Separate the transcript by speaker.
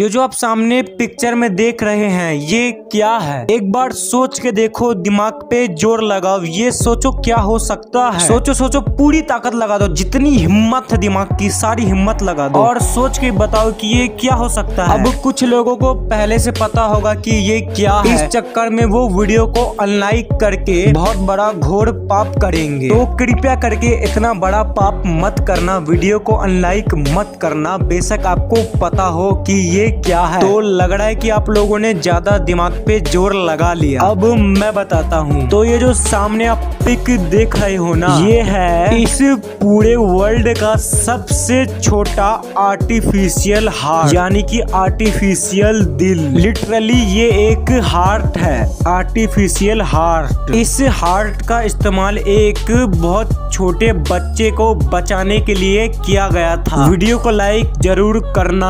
Speaker 1: ये जो आप सामने पिक्चर में देख रहे हैं ये क्या है? एक बार सोच के देखो दिमाग पे ज़ोर लगाओ ये सोचो क्या हो सकता है। सोचो सोचो पूरी ताकत लगा दो जितनी हिम्मत है दिमाग की सारी हिम्मत लगा दो। और सोच के बताओ कि ये क्या हो सकता है। अब कुछ लोगों को पहले से पता होगा कि ये क्या है। इस चक्कर में वो वीडियो को अनलाइक करके बहुत बड़ा घोर पाप करेंगे। तो कृपया करके इतना बड़ा पाप मत करना वीडियो को अनलाइक मत करना। बेशक आपको पता हो कि ये क्या है? तो लग रहा है कि आप लोगों ने ज़्यादा दिमाग पे ज़ोर लगा लिया। अब मैं बताता हूँ। तो ये जो सामने आप पिक देख रहे हो ना ये है इस पूरे वर्ल्ड का सबसे छोटा आर्टिफिशियल हार्ट यानी कि आर्टिफिशियल दिल। लिटरली ये एक हार्ट है आर्टिफिशियल हार्ट इस हार्ट का इस्तेमाल एक बहुत छोटे बच्चे को बचाने के लिए किया गया था। वीडियो को लाइक ज़रूर करना।